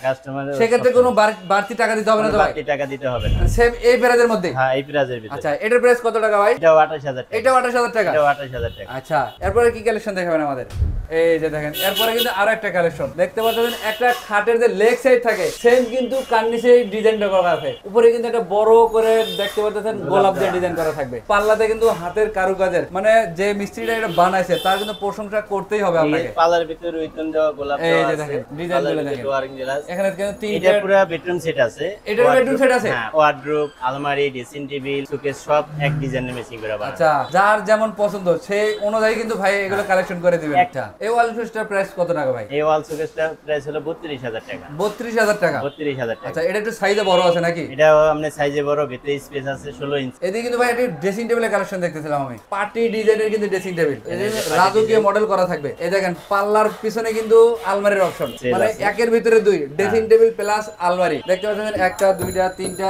সেক্ষেত্রে কোনো বাড়তি টাকা দিতে হবে না তো ভাই বাড়তি টাকা দিতে হবে না। সেম এই প্রাইজের মধ্যে? হ্যাঁ এই প্রাইজের ভিতরে। আচ্ছা এটার প্রাইস কত টাকা ভাই? আঠাশ হাজার টাকা। এটাও আঠাশ হাজার টাকা? এটাও আঠাশ হাজার টাকা। আচ্ছা এরপরে কি কালেকশন দেখাবেন আমাদের? এই যে দেখেন এরপরে কিন্তু আরও একটা কালেকশন দেখতে পাচ্ছেন একটা খাটের যে লেগ সাইড থাকে সেম কিন্তু কার্নিসে ডিজাইনটা করা আছে। উপরে কিন্তু একটা বড় করে দেখতে পাচ্ছেন গোলাপ দিয়ে ডিজাইন করা থাকবে। পাল্লাতে কিন্তু হাতের কারুকাজের মানে যে মিস্ত্রিটা এটা বানাইছে তার কিন্তু প্রশংসা করতেই হবে আপনাকে। পালার ভিতরে উইতন দেওয়া গোলাপ এই দেওয়া যে আছে দেখেন, ডিজাইনগুলো দেখেন। ডোয়ারিং গ্লাস এখানে কিন্তু তিনটা এটা পুরো বেডরুম সেট আছে। এটারও bedroom set আছে? হ্যাঁ ওয়ার্ডরোব আলমারি ড্রেসিং টেবিল সুকেস সব এক ডিজাইনের মেশিন করে আচ্ছা যার যেমন পছন্দ সেই অনুযায়ী কিন্তু ভাই এগুলো কালেকশন করে দিবেন আচ্ছা এই ওয়াল সুইচটার প্রাইস কত টাকা ভাই? এই ওয়াল সুকেসটা প্রাইস হলো বত্রিশ হাজার টাকা। বত্রিশ হাজার টাকা। বত্রিশ হাজার টাকা। আচ্ছা এটা একটু সাইজে বড় আছে নাকি? এটা আপনার সাইজে বড় ভিতরে স্পেস আছে ষোলো ইঞ্চ এদিকে কিন্তু ভাই একটি ড্রেসিং টেবিলের কালেকশন দেখতেছিলাম আমি। পার্টি ডিজাইনের কিন্তু ড্রেসিং টেবিল রাজকীয় মডেল করা থাকবে। এই দেখেন পাল্লার পিছনে কিন্তু আলমারির অপশন মানে। একের ভিতরে দুই। ড্রেসিং টেবিল প্লাস আলমারি। দেখতে পাচ্ছেন একটা দুইটা তিনটা।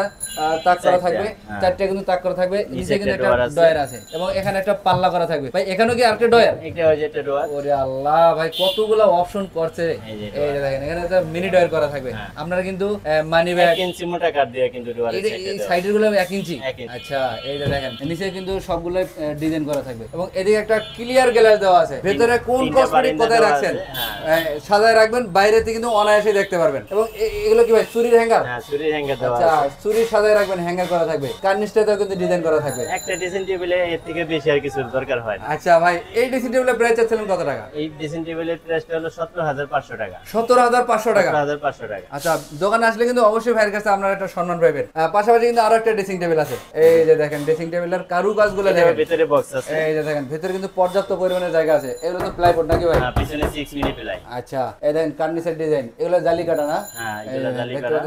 তাক করা থাকবে। হ্যাঁ। চারটা কিন্তু তাক করা থাকবে। নিচে কিন্তু একটা। ডয়ার আছে। এবং এখানে একটা পাল্লা করা থাকবে। ভাই এখানেও কি আরেকটা ডয়ার এটা হচ্ছে একটা ডোয়ার ওরে আল্লাহ ভাই কতগুলো অপশন করছে। এই দেখেন এখানে একটা মিনি ডয়ার করা থাকবে। হ্যাঁ। আপনারা কিন্তু মানি ব্যাগ ইঞ্চি মোটা কাঠ দিয়ে কিন্তু ডোয়ার এই সাইডেরগুলো ইঞ্চি আচ্ছা এই দেখেন নিচে কিন্তু সবগুলো ডিজাইন করা থাকবে। এবং এদিকে একটা ক্লিয়ার গ্লাস দেওয়া আছে। ভেতরে কোন কসমেটিক কোথায় রাখছেন? হ্যাঁ। হ্যাঁ, সাজায় রাখবেন বাইরেতে কিন্তু অনায়াসে দেখতে পারবেন। এবং এগুলো কি ভাই চুরির হ্যাঙ্গার হ্যাঁ চুরির হ্যাঙ্গার দেওয়া আচ্ছা আছে। চুরি সাজায় রাখবেন হ্যাঙ্গার করা থাকবে। কার্নিশটাতেও কিন্তু ডিজাইন করা থাকবে। একটা ড্রেসিং টেবিলে এর থেকে বেশি আর কিছু দরকার হয় না। আচ্ছা ভাই এই ড্রেসিং টেবিলের প্রাইস চাচ্ছিলেন কত টাকা? এই ড্রেসিং টেবিলের প্রাইসটা হলো সতেরো হাজার পাঁচশো টাকা। সতেরো হাজার পাঁচশো টাকা? সতেরো হাজার পাঁচশো টাকা। আচ্ছা দোকানে আসলে কিন্তু অবশ্যই ভাইয়ের কাছে আপনারা একটা সম্মান পাইবেন। আহ, পাশাপাশি কিন্তু আরও একটা ড্রেসিং টেবিল আছে। এই যে দেখেন ড্রেসিং টেবিলের কারুকাজগুলো এটার দেখেন। ভিতরে বক্স আছে। এই যে দেখেন ভেতরে কিন্তু পর্যাপ্ত পরিমাণে জায়গা আছে। এগুলো তো প্লাইবোর্ড নাকি ভাই? হ্যাঁ পিছনে সিক্স মিনি প্লাই আচ্ছা এই দেখেন কার্নিসের ডিজাইন এগুলো জালি কাটা না? হ্যাঁ এগুলো জালি করা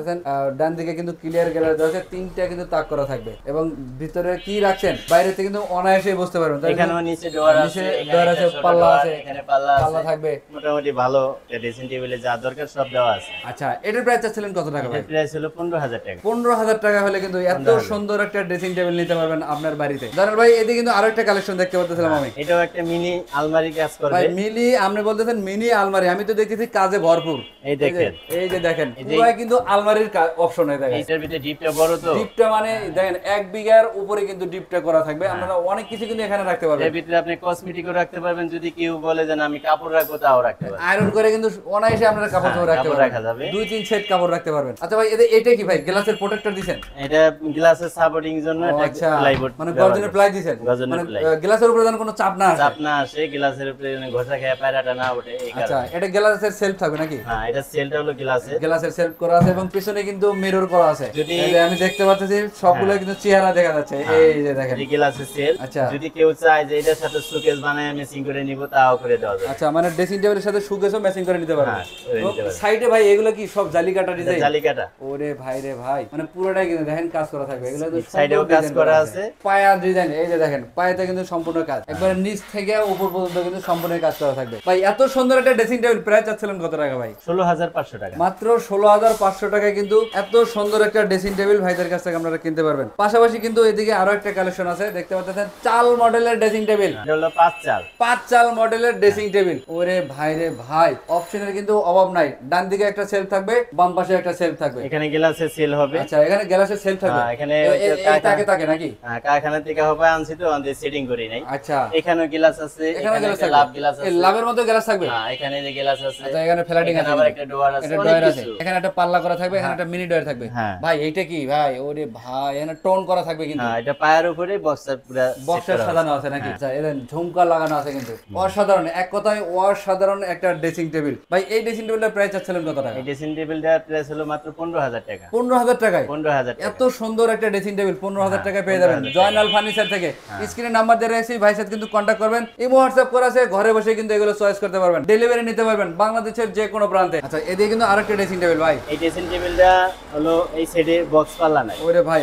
ডান দিকে কিন্তু ক্লিয়ার গ্যালারি আছে। তিনটা কিন্তু তাক করা থাকবে। এবং ভিতরে কি রাখছেন? বাইরে থেকে কিন্তু অনায়াসে বুঝতে পারবেন। এখানেও নিচে ডোয়ার আছে একটা আছে, পাল্লা আছে, এখানে পাল্লা পাল্লা আছে থাকবে। মোটামুটি ভালো ড্রেসিং টেবিলে যা দরকার সব দেওয়া আছে। আচ্ছা এটার প্রাইস চাচ্ছিলেন কত টাকা ভাই? প্রাইস হলো পনেরো হাজার টাকা। পনেরো হাজার টাকা হলে কিন্তু এত সুন্দর একটা ড্রেসিং টেবিল নিতে পারবেন আপনার বাড়িতে। জানার ভাই এদিকে কিন্তু আরও একটা কালেকশন দেখতে পাচ্ছিলাম আমি। এটাও একটা মিনি আলমারি কাজ করবে। ভাই মিলি আপনি বলতেছেন মিনি আলমারি আমি তো দেখতেছি কাজে ভরপুর। এই দেখেন। এই যে- দেখেন পুরাই কিন্তু আলমারির অপশন হয়ে দেখেন এইটার ভিতরে ডিপটা বড় তো ডিপটা মানে দেখেন এক বিঘার উপরে কিন্তু ডিপটা করা থাকবে। আপনারা অনেক কিছু কিন্তু এখানে রাখতে পারবেন। এর ভিতরে আপনি কসমেটিকও রাখতে পারবেন। যদি কেউ বলে যে আমি কাপড় রাখব তাও রাখতে পারবেন। আয়রন করে কিন্তু অনায়াসে আপনারা কাপড় হ্যাঁ, চোপড় রাখতে পারবেন। দুই তিন সেট কাপড় রাখতে পারবেন। আচ্ছা ভাই এটা কি ভাই? গ্লাসের প্রোটেক্টর দিছেন? এটা গ্লাসের সাপোর্টিং জন্য ও, একটা আচ্ছা। প্লাইবোর্ড মানে গর্জনের প্লাই গর্জনের মানে গ্লাসের উপরে যেন কোনো চাপ না আসে। চাপ না আসে গ্লাসের উপরে যেন ঘষা খেয়ে পায়রাটা না ওঠে আচ্ছা এটা গ্লাসের সেলফ থাকবে নাকি? হ্যাঁ এটা সেলটা হলো গ্লাসের গ্লাসের সেলফ করা আছে এবং পিছনে কিন্তু মিরর করা আছে। যদি- আমি দেখতে পাচ্ছি সবগুলো কিন্তু চেহারা দেখা যাচ্ছে। এই যে দেখেন। এই গ্লাসের সেল আচ্ছা। যদি কেউ চায় যে এটার সাথে সুকেস বানায় মেসিং করে নিব তাও করে দেওয়া যাবে। আচ্ছা মানে ড্রেসিং টেবিলের সাথে সুকেসও ম্যাচিং করে নিতে হ্যাঁ, পারবেন। সাইডে ভাই এগুলো কি সব জালি কাটা ডিজাইন জালিকাটা ওরে ভাই রে ভাই মানে পুরোটাই কিন্তু দেখেন কাজ করা থাকবে। এগুলো তো সাইডেও কাজ করা আছে। পায়া ডিজাইন এই যে দেখেন পায়াতে কিন্তু সম্পূর্ণ কাজ। একবারে নিচ থেকে উপর পর্যন্ত কিন্তু সম্পূর্ণ কাজ করা থাকবে। ভাই এত সুন্দর একটা ড্রেসিং টেবিল প্রাইস চাচ্ছিলেন কত টাকা ভাই? ষোলো হাজার পাঁচশো টাকা। মাত্র ষোলো হাজার পাঁচশো টাকায় কিন্তু এত সুন্দর একটা ড্রেসিং টেবিল ভাই ভাইদের কাছ থেকে আপনারা কিনতে পারবেন। পাশাপাশি কিন্তু এদিকে আরও একটা কালেকশন আছে দেখতে পাচ্ছেন চাল মডেলের ড্রেসিং টেবিল পাঁচ চাল। পাঁচ চাল মডেলের ড্রেসিং টেবিল ওরে ভাই রে ভাই অপশনের কিন্তু অভাব নাই। ডান দিকে একটা সেলফ থাকবে বাম পাশে একটা সেলফ থাকবে। এখানে গ্লাসে সেল হবে। আচ্ছা এখানে গ্যালাসের সেলফ থাকবে। হ্যাঁ, এখানে তাকে তাকে নাকি? হ্যাঁ, কারখানা থেকে হবে আনছি তো আমাদের সেটিং করি নাই। আচ্ছা। এখানেও গ্লাস আছে এখানে এখানে একটা থাকবে। লাভ গ্লাস আছে। লাভের মধ্যে গ্লাস থাকবে? হ্যাঁ, এখানে যে গ্লাস আছে আচ্ছা এখানে ফ্ল্যাটিং এখানে আছে আবার একটা ডোয়ার আছে আছে। এখানে একটা পাল্লা করা থাকবে এখানে একটা মিনি ডয়ার থাকবে। হ্যাঁ। ভাই এইটা কি? ভাই ওরে ভাই এখানে টোন করা থাকবে কিন্তু। হ্যাঁ এটা পায়ের উপরে বক্সার পুরো বক্সের সাজানো আছে নাকি? আচ্ছা এদের ঝুমকা লাগানো আছে কিন্তু। অসাধারণ এক কথায় অসাধারণ একটা ড্রেসিং টেবিল ভাই এই ড্রেসিং টেবিলের প্রাইস চাচ্ছিলেন কত টাকা? এই ড্রেসিং টেবিলটার প্রাইস হলো মাত্র পনেরো হাজার টাকা। পনেরো হাজার টাকায়? পনেরো হাজার টাকা। এত সুন্দর একটা ড্রেসিং টেবিল পনেরো হাজার হ্যাঁ, টাকায় পেয়ে যাবেন। জয়নাল ফার্নিচার থেকে। স্ক্রিনে নাম্বার দিয়ে রেখেছি ভাই সাথে কিন্তু কন্ট্যাক্ট করবেন। ইমো হোয়াটসঅ্যাপ করা আছে ঘরে বসে কিন্তু এগুলো চয়েস করতে পারবেন। ডেলিভারি নিতে পারবেন বাংলাদেশের যে কোনো প্রান্তে। আচ্ছা এদিকে কিন্তু আরেকটা ড্রেসিং টেবিল ভাই। এই ড্রেসিং টেবিলটা হলো এই সাইডে বক্স নাই। ওরে ভাই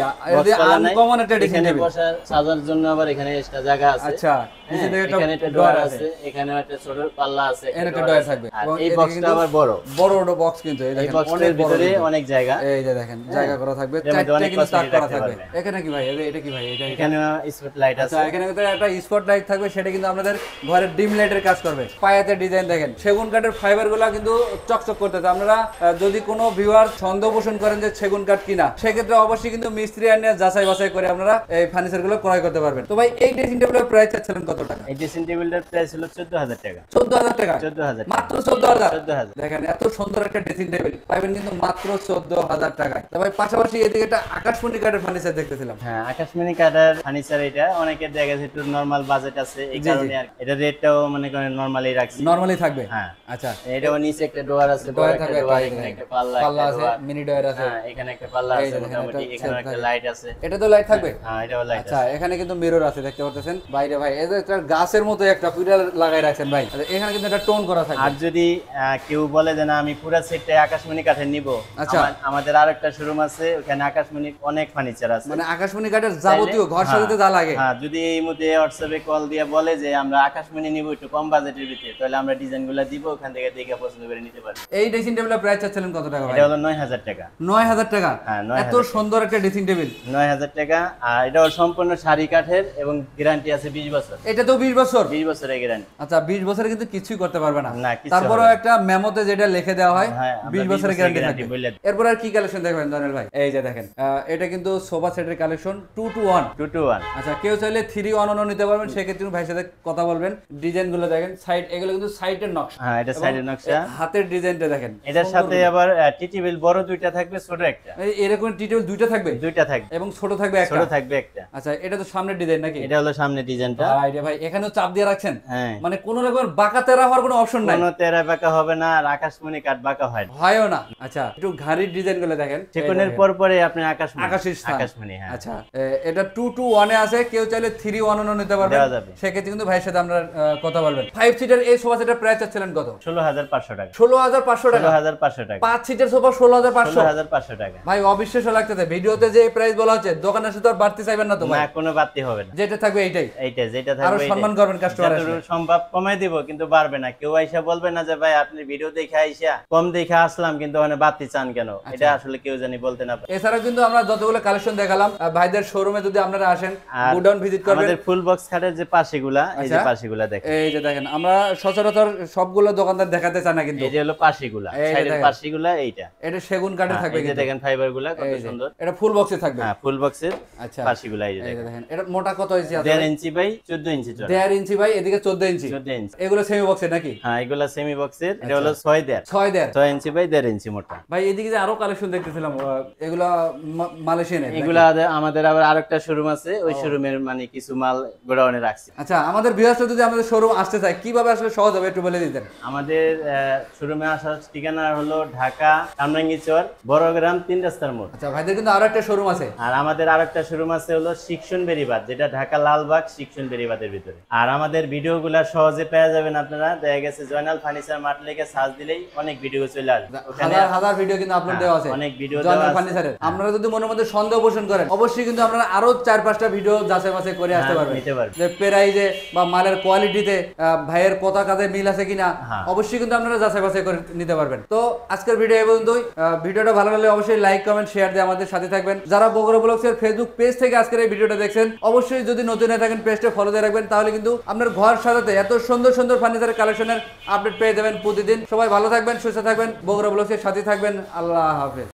আনকমন একটা ড্রেসিং এখানে বসার সাজার জন্য আবার এখানে জায়গা আছে। আচ্ছা হ্যাঁ, নিচে থেকে এখানে একটা ডয়ার আছে। এখানেও একটা ছোট পাল্লা আছে এর একটা আছে। থাকবে। এই বক্সটা আবার বড়। বড় বড় বক্স কিন্তু এই দেখেন অনেক ভিতরে অনেক জায়গা। এই যে দেখেন জায়গা করা থাকবে। চারটে কিন্তু স্টার্ট করা থাকবে। এখানে কি ভাই? এটা- কি ভাই? এটা এখানে স্পট লাইট আছে। এখানে কিন্তু একটা স্পট লাইট থাকবে সেটা কিন্তু আপনাদের ঘরের ডিম লাইটের কাজ করবে। পায়াতে ডিজাইন দেখেন। সেগুন কাঠের ফাইবারগুলা কিন্তু চকচক করতেছে। আপনারা যদি কোনো ভিউয়ার সন্দেহ পোষণ করেন যে সেগুন কাঠ কিনা সেক্ষেত্রে অবশ্যই কিন্তু মিস্ত্রি আনিয়ে যাচাই বাছাই করে আপনারা এই ফার্নিচারগুলো ক্রয় করতে পারবেন। তো ভাই এই ড্রেসিং টেবিলের প্রাইস চাচ্ছিলেন কত টাকা? এই ড্রেসিং টেবিলটার প্রাইস হলো চোদ্দ হাজার টাকা। চোদ্দ হাজার টাকা? চোদ্দ হাজার মাত্র চোদ্দ হাজার চোদ্দ হাজার দেখেন এত সুন্দর একটা ড্রেসিং টেবিল পাইবেন কিন্তু মাত্র চোদ্দ হাজার টাকায়। তো ভাই পাশাপাশি এদিকে একটা আকাশমণি কাঠের ফার্নিচার দেখতেছিলাম। হ্যাঁ আকাশমণি কাটার ফার্নিচার এটা। অনেকের দেখা যাচ্ছে একটু নর্মাল বাজেট আছে এই। কারণে আর এটা রেটটাও মনে করেন নর্মালি রাখছি। নরমালি থাকবে? হ্যাঁ। আচ্ছা। এটাও নিচে একটা ডোয়ার আছে একটা থাকবে একটা, পাল্লা পাল্লা আছে মিনি ডয়ার আছে। হ্যাঁ এখানে একটা পাল্লা আছে মোটামুটি এখানে একটা লাইট আছে। এটা তো লাইট থাকবে? হ্যাঁ এটাও লাইট আচ্ছা এখানে কিন্তু মিরর আছে দেখতে পাচ্ছেন বাইরে ভাই এই যে একটা গাছের মতো একটা পুরা লাগাই রাখছেন ভাই। আচ্ছা, এখানে কিন্তু একটা টোন করা থাকবে। আর যদি কেউ বলে যে না আমি পুরো সেটটাই আকাশমণি কাঠের নিব। আচ্ছা। আমাদের আরেকটা শোরুম আছে ওখানে আকাশমণি অনেক ফার্নিচার আছে। মানে আকাশমণি কাঠের যাবতীয় ঘর হ্যাঁ, সাজাতে যা লাগে। হ্যাঁ যদি এই হোয়াটসঅ্যাপে কল দিয়ে বলে যে আমরা আকাশমণি নিব একটু কম বাজেটের ভিতরে তাহলে আমরা ডিজাইনগুলো দিব ওখান থেকে দেখে পছন্দ করে নিতে পারব। এই ড্রেসিং টেবিলের প্রাইস চাচ্ছিলেন কত টাকা এটা হলো নয় হাজার টাকা। নয় হাজার টাকা? হ্যাঁ, এত সুন্দর একটা ড্রেসিং টেবিল নয় হাজার টাকা। আর এটা সম্পূর্ণ শাড়ি কাঠের এবং গ্যারান্টি আছে বিশ বছর। এটা তো বিশ বছর? বিশ বছরের গ্যারান্টি আচ্ছা বিশ বছরে কিন্তু কিছুই করতে পারবে না। তারপরেও একটা মেমোতে যেটা লিখে দেওয়া হয় হ্যাঁ, বিশ 20 বছরের বছরের গ্যারান্টি দিই। এরপর আর কি কালেকশন দেখবেন দনিল ভাই? এই যে দেখেন এটা কিন্তু সোফা সেটের collection two two one two two one আচ্ছা কেউ চাইলে থ্রি ওয়ান ওয়ানও নিতে পারবেন সেক্ষেত্রে ভাইয়ের সাথে কথা বলবেন। ডিজাইনগুলো দেখেন সাইড এগুলো কিন্তু সাইডের নকশা। হ্যাঁ এটা সাইডের নকশা। হাতের ডিজাইনটা দেখেন এটার সাথে। আবার টিটিবিল বড় দুইটা থাকবে ছোট একটা। এই- এরকম দুইটা থাকবে? দুইটা থাকবে। এবং ছোট থাকবে একটা? ছোট থাকবে একটা। আচ্ছা এটা তো সামনের ডিজাইন নাকি? এটা হলো সামনে ডিজাইনটা রে ভাই এখানেও চাপ দিয়ে রাখছেন? হ্যাঁ। মানে কোন রকমের বাঁকা তেরা হওয়ার কোনো অপশন নাই? কোনো তেরা বাঁকা হবে না আর আকাশমণি কাঠ বাঁকা হয় হয়ও না। আচ্ছা একটু ঘাড়ির ডিজাইনগুলো দেখেন। সেকনের পর পরে আপনি আকাশমণি। আকাশের। আকাশমণি হ্যাঁ। আচ্ছা এটা টু টু ওয়ানে আছে কেউ চাইলে থ্রি ওয়ান নিতে পারবেন। দেওয়া যাবে। সেক্ষেত্রে কিন্তু ভাইয়ের সাথে আমরা কথা বলবেন। ফাইভ সিটার এই সোফা সেটের প্রাইস চাচ্ছিলেন কত? ষোলো হাজার পাঁচশো টাকা। ষোলো হাজার পাঁচশো টাকা। ষোলো হাজার পাঁচশো টাকা। পাঁচ সিটের সোফা ষোলো হাজার পাঁচশো। ষোলো হাজার পাঁচশো টাকা। ভাই অবিশ্বাস্য লাগতেছে ভিডিওতে যে প্রাইস বলা হচ্ছে দোকানে শুধু আর বাড়তি চাইবেন না তো ভাই? না কোনো বাড়তি হবে না। যেটা থাকবে এইটাই। এইটা যেটা আরও থাকবে সম্মান করবেন কাস্টমার সম্ভব কমাই দিব কিন্তু পারবে না। কেউ আইসা বলবে না যে ভাই আপনি ভিডিও দেখে আইসা কম দেখে আসলাম কিন্তু ওখানে বাড়তি চান কেন? আচ্ছা। এটা আসলে কেউ জানি বলতে না পারে। এছাড়া কিন্তু আমরা যতগুলো কালেকশন দেখালাম ভাইদের শোরুমে যদি আপনারা আসেন আর গুডাউন ভিজিট করবেন। আমাদের ফুল বক্স খাটের যে পাশিগুলা এই যে আচ্ছা। পাশিগুলা দেখেন। এই যে দেখেন আমরা সচরাচর সবগুলো দোকানদার দেখাতে চাই না কিন্তু। এই যে হলো পাশিগুলা সাইডের। পাশিগুলা এইটা। এটা সেগুন কাঠের হ্যাঁ, থাকবে এই যে দেখেন ফাইবারগুলা কত যে, সুন্দর। এটা ফুল বক্সে থাকবে? হ্যাঁ ফুল বক্সের আচ্ছা। পাশিগুলা এই দেখেন এটা মোটা কত ইঞ্চি আছে? দেড় ইঞ্চি বাই চোদ্দ ইঞ্চি চড়া দেড় ইঞ্চি ভাই এদিকে চোদ্দ ইঞ্চি চোদ্দ ইঞ্চি এগুলো সেমি নাকি? হ্যাঁ এগুলা সেমি বক্সের আচ্ছা। এটা হলো ছয় দেড়। ছয় দেড়। ছয় ইঞ্চি বাই দেড় ইঞ্চি মোটা। ভাই এদিকে যে আরও কালেকশন দেখতেছিলাম এগুলা মা- মালয়েশিয়ানের নাকি? এগুলা আমাদের আবার আরেকটা শোরুম আছে। ওই শোরুমের মানে কিছু মাল গোডাউনে রাখছি। আচ্ছা আমাদের বিহাসটা যদি আমাদের শোরুম আসতে চায় কীভাবে আসলে সহজ হবে একটু বলে দিতেন? আমাদের শোরুমে আসার ঠিকানা হলো ঢাকা কামরাঙ্গীচর বড়গ্রাম তিন রাস্তার মোড়। আচ্ছা ভাইদের কিন্তু আরও একটা শোরুম আছে। আর আমাদের আরেকটা শোরুম আছে হলো শিক্ষণ বেরিবাদ যেটা ঢাকা লালবাগ শিক্ষণ বেরিবাদের ভিতরে। আর আমাদের ভিডিওগুলা সহজে পেয়ে যাবেন আপনারা। দেখা গেছে জয়নাল ফার্নিচার মার্ট লেগে সার্চ দিলেই অনেক ভিডিও চলে আসবে। হাজার হাজার ভিডিও কিন্তু আপলোড হ্যাঁ, দেওয়া আছে। অনেক video জয়নাল ফার্নিচারের। আপনারা যদি মনের মধ্যে সন্দেহ পোষণ করেন অবশ্যই কিন্তু আপনারা আরও চার পাঁচটা ভিডিও যাচাই বাছাই করে আসতে হ্যাঁ, পারবেন। নিতে পারবেন। যে প্রাইজে বা মালের কোয়ালিটিতে ভাইয়ের কথা কাজে মিল আছে কিনা হ্যাঁ। অবশ্যই কিন্তু আপনারা যাচাই বাছাই করে নিতে পারবেন। তো আজকের ভিডিও এই পর্যন্তই। ভিডিওটা ভালো লাগলে অবশ্যই লাইক কমেন্ট শেয়ার দিয়ে আমাদের আমাদের সাথে থাকবেন। যারা বগুড়া ব্লগসের ফেসবুক পেজ থেকে আজকের এই ভিডিওটা দেখছেন, অবশ্যই যদি নতুন হয়ে থাকেন পেজটা ফলো দিয়ে রাখবেন, তাহলে কিন্তু আপনার ঘর সাজাতে এত সুন্দর সুন্দর ফার্নিচারের কালেকশনের আপডেট পেয়ে যাবেন প্রতিদিন। সবাই ভালো থাকবেন, সুস্থ থাকবেন, বগুড়া ব্লগসের সাথে থাকবেন। আল্লাহ হাফেজ।